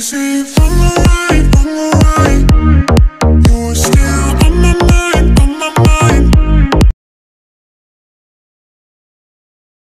see Easy from the